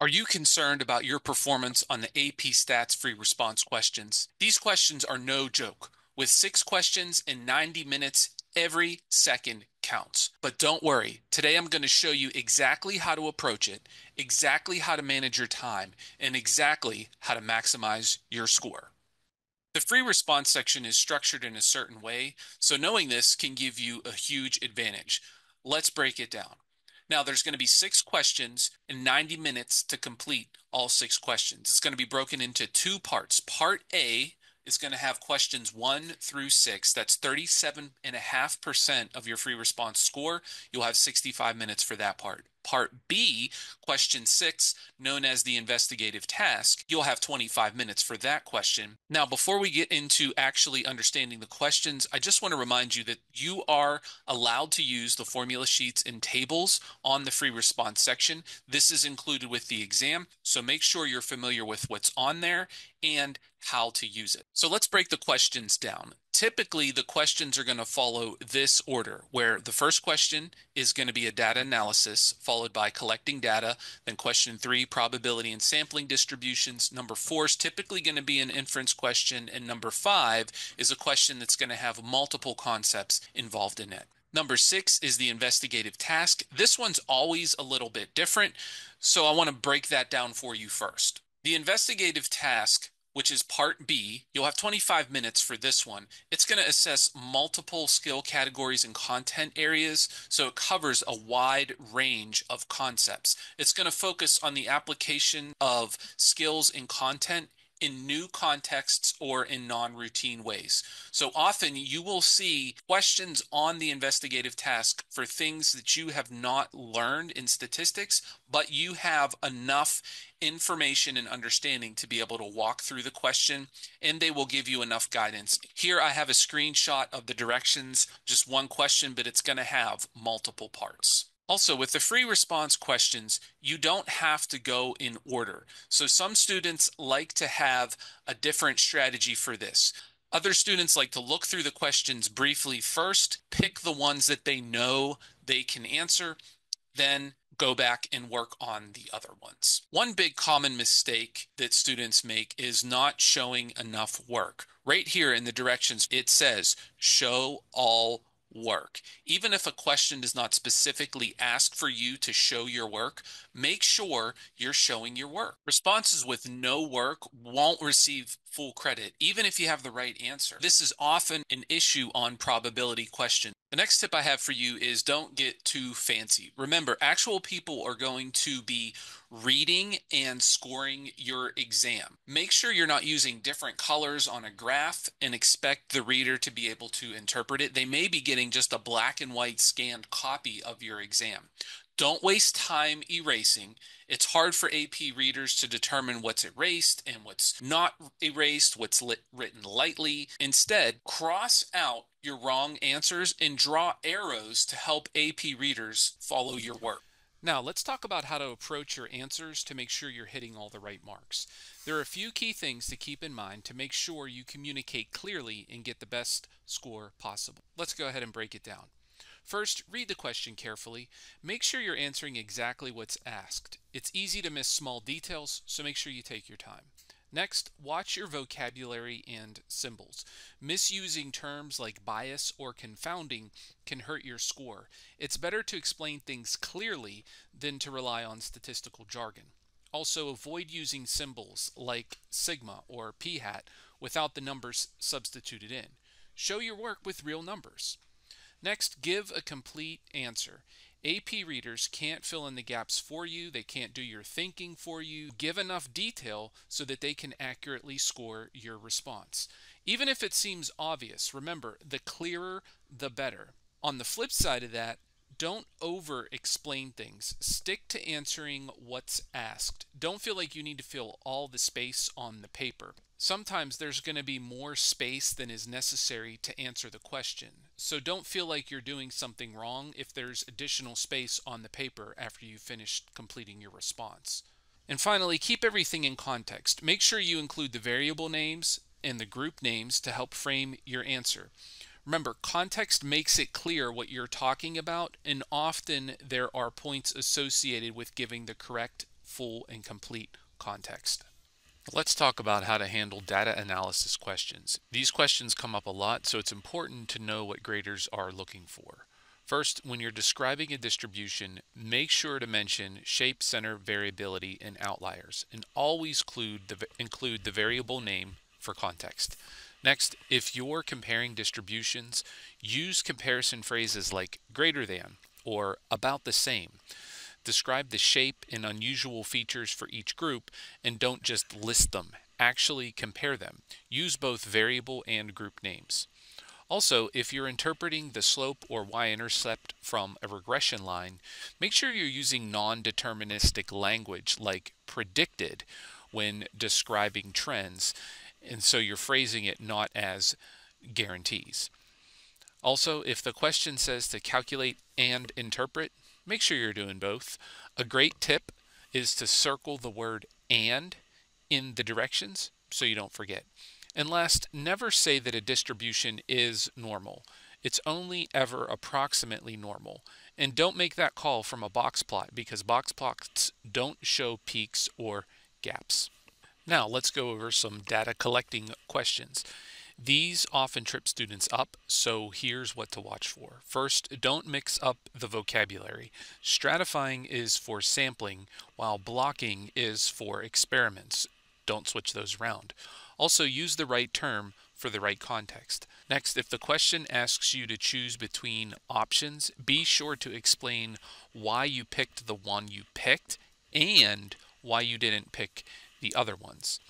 Are you concerned about your performance on the AP Stats free response questions? These questions are no joke. With six questions in 90 minutes, every second counts. But don't worry, today I'm going to show you exactly how to approach it, exactly how to manage your time, and exactly how to maximize your score. The free response section is structured in a certain way, so knowing this can give you a huge advantage. Let's break it down. Now, there's going to be six questions and 90 minutes to complete all six questions. It's going to be broken into two parts. Part A is going to have questions one through six. That's 37.5% of your free response score. You'll have 65 minutes for that part. Part B, question six, known as the investigative task, you'll have 25 minutes for that question. Now, before we get into actually understanding the questions, I just want to remind you that you are allowed to use the formula sheets and tables on the free response section. This is included with the exam, so make sure you're familiar with what's on there and how to use it. So let's break the questions down. Typically, the questions are going to follow this order, where the first question is going to be a data analysis, followed by collecting data. Then question three, probability and sampling distributions. Number four is typically going to be an inference question. And number five is a question that's going to have multiple concepts involved in it. Number six is the investigative task. This one's always a little bit different. So I want to break that down for you first. The investigative task which is part B. You'll have 25 minutes for this one. It's going to assess multiple skill categories and content areas, so it covers a wide range of concepts. It's going to focus on the application of skills and content in new contexts or in non routine ways. So often you will see questions on the investigative task for things that you have not learned in statistics, but you have enough information and understanding to be able to walk through the question and they will give you enough guidance. Here I have a screenshot of the directions, just one question, but it's going to have multiple parts. Also, with the free response questions, you don't have to go in order. So some students like to have a different strategy for this. Other students like to look through the questions briefly first, pick the ones that they know they can answer, then go back and work on the other ones. One big common mistake that students make is not showing enough work. Right here in the directions, it says show all work. Even if a question does not specifically ask for you to show your work, make sure you're showing your work. Responses with no work won't receive full credit, even if you have the right answer. This is often an issue on probability questions. The next tip I have for you is don't get too fancy. Remember, actual people are going to be reading and scoring your exam. Make sure you're not using different colors on a graph and expect the reader to be able to interpret it. They may be getting just a black and white scanned copy of your exam. Don't waste time erasing. It's hard for AP readers to determine what's erased and what's not erased, what's lit, written lightly. Instead, cross out your wrong answers and draw arrows to help AP readers follow your work. Now, let's talk about how to approach your answers to make sure you're hitting all the right marks. There are a few key things to keep in mind to make sure you communicate clearly and get the best score possible. Let's go ahead and break it down. First, read the question carefully. Make sure you're answering exactly what's asked. It's easy to miss small details, so make sure you take your time. Next, watch your vocabulary and symbols. Misusing terms like bias or confounding can hurt your score. It's better to explain things clearly than to rely on statistical jargon. Also, avoid using symbols like sigma or p hat without the numbers substituted in. Show your work with real numbers. Next, give a complete answer. AP readers can't fill in the gaps for you, they can't do your thinking for you. Give enough detail so that they can accurately score your response. Even if it seems obvious, remember, the clearer, the better. On the flip side of that, don't over explain things. Stick to answering what's asked. Don't feel like you need to fill all the space on the paper. Sometimes there's going to be more space than is necessary to answer the question. So don't feel like you're doing something wrong if there's additional space on the paper after you've finished completing your response. And finally, keep everything in context. Make sure you include the variable names and the group names to help frame your answer. Remember, context makes it clear what you're talking about, and often there are points associated with giving the correct full and complete context. Let's talk about how to handle data analysis questions. These questions come up a lot, so it's important to know what graders are looking for. First, when you're describing a distribution, make sure to mention shape, center, variability, and outliers, and always include the, include the variable name for context. Next, if you're comparing distributions, use comparison phrases like greater than or about the same. Describe the shape and unusual features for each group and don't just list them. Actually compare them. Use both variable and group names. Also, if you're interpreting the slope or y-intercept from a regression line, make sure you're using non-deterministic language like predicted when describing trends, and so you're phrasing it not as guarantees. Also, if the question says to calculate and interpret, make sure you're doing both. A great tip is to circle the word and in the directions so you don't forget. And last, never say that a distribution is normal. It's only ever approximately normal. And don't make that call from a box plot because box plots don't show peaks or gaps. Now let's go over some data collecting questions. These often trip students up, so here's what to watch for. First, don't mix up the vocabulary. Stratifying is for sampling, while blocking is for experiments. Don't switch those around. Also, use the right term for the right context. Next, if the question asks you to choose between options, be sure to explain why you picked the one you picked and why you didn't pick the other ones.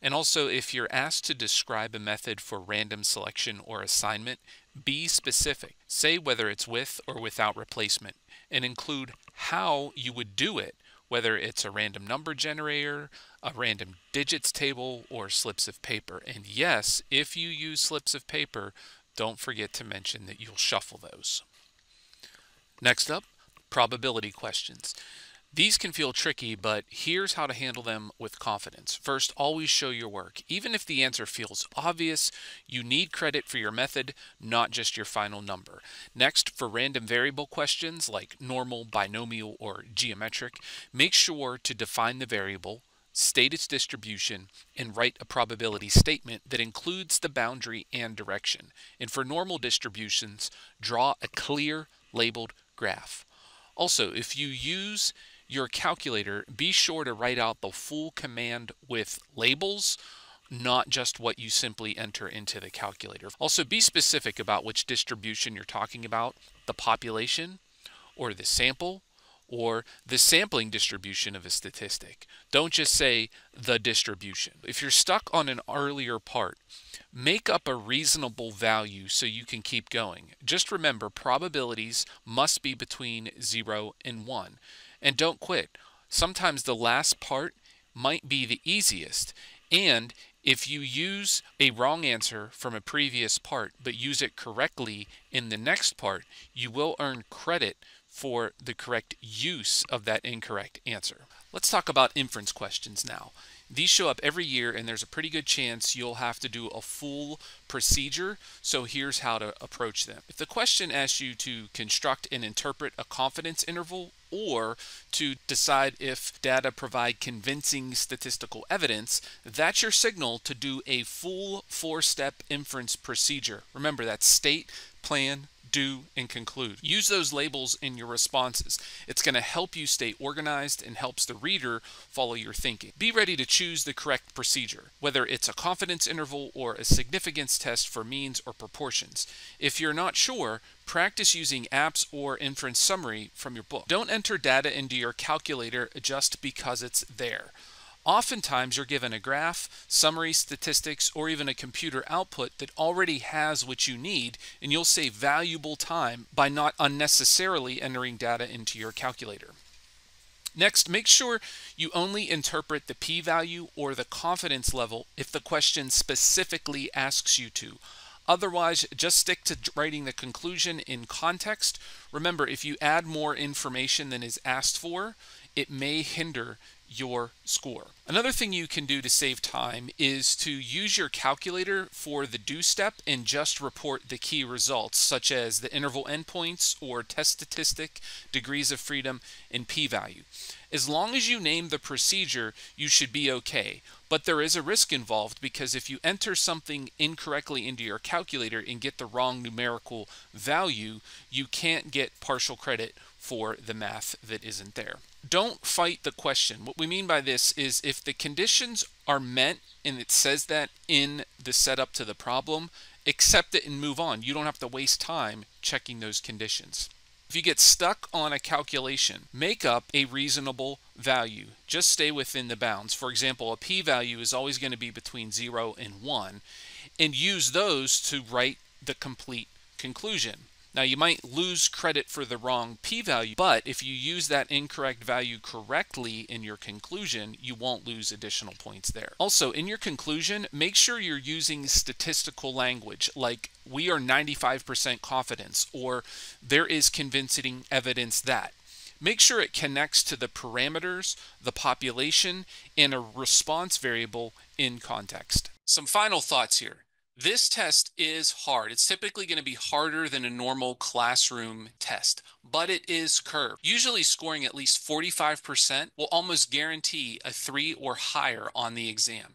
And also, if you're asked to describe a method for random selection or assignment, be specific. Say whether it's with or without replacement, and include how you would do it, whether it's a random number generator, a random digits table, or slips of paper. And yes, if you use slips of paper, don't forget to mention that you'll shuffle those. Next up, probability questions. These can feel tricky, but here's how to handle them with confidence. First, always show your work. Even if the answer feels obvious, you need credit for your method, not just your final number. Next, for random variable questions like normal, binomial, or geometric, make sure to define the variable, state its distribution, and write a probability statement that includes the boundary and direction. And for normal distributions, draw a clear labeled graph. Also, if you use your calculator, be sure to write out the full command with labels, not just what you simply enter into the calculator. Also, be specific about which distribution you're talking about, the population or the sample or the sampling distribution of a statistic. Don't just say the distribution. If you're stuck on an earlier part, make up a reasonable value so you can keep going. Just remember probabilities must be between 0 and 1. And don't quit. Sometimes the last part might be the easiest. And if you use a wrong answer from a previous part, but use it correctly in the next part, you will earn credit for the correct use of that incorrect answer. Let's talk about inference questions now. These show up every year and there's a pretty good chance you'll have to do a full procedure. So here's how to approach them. If the question asks you to construct and interpret a confidence interval or to decide if data provide convincing statistical evidence, that's your signal to do a full four-step inference procedure. Remember that state, plan, do, and conclude. Use those labels in your responses. It's going to help you stay organized and helps the reader follow your thinking. Be ready to choose the correct procedure, whether it's a confidence interval or a significance test for means or proportions. If you're not sure, practice using apps or inference summary from your book. Don't enter data into your calculator just because it's there. Oftentimes, you're given a graph, summary statistics, or even a computer output that already has what you need, and you'll save valuable time by not unnecessarily entering data into your calculator. Next, make sure you only interpret the p-value or the confidence level if the question specifically asks you to. Otherwise, just stick to writing the conclusion in context. Remember, if you add more information than is asked for, it may hinder your score. Another thing you can do to save time is to use your calculator for the do step and just report the key results, such as the interval endpoints or test statistic, degrees of freedom, and p-value. As long as you name the procedure, you should be okay. But there is a risk involved because if you enter something incorrectly into your calculator and get the wrong numerical value, you can't get partial credit for the math that isn't there. Don't fight the question. What we mean by this is if the conditions are met and it says that in the setup to the problem, accept it and move on. You don't have to waste time checking those conditions. If you get stuck on a calculation, make up a reasonable value. Just stay within the bounds. For example, a p-value is always going to be between 0 and 1, and use those to write the complete conclusion. Now you might lose credit for the wrong p-value, but if you use that incorrect value correctly in your conclusion, you won't lose additional points there. Also, in your conclusion, make sure you're using statistical language like we are 95% confidence or there is convincing evidence that. Make sure it connects to the parameters, the population, and a response variable in context. Some final thoughts here. This test is hard. It's typically going to be harder than a normal classroom test, but it is curved. Usually scoring at least 45% will almost guarantee a three or higher on the exam.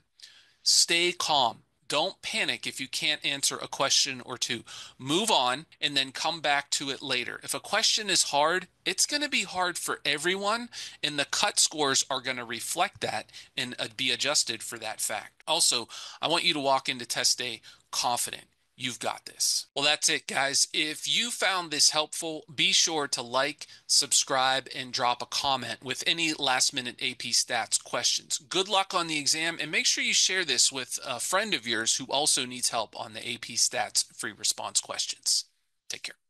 Stay calm. Don't panic if you can't answer a question or two. Move on and then come back to it later. If a question is hard, it's going to be hard for everyone, and the cut scores are going to reflect that and uh, be adjusted for that fact. Also, I want you to walk into test day confident. You've got this. Well, that's it, guys. If you found this helpful, be sure to like, subscribe, and drop a comment with any last minute AP stats questions. Good luck on the exam, and make sure you share this with a friend of yours who also needs help on the AP stats free response questions. Take care.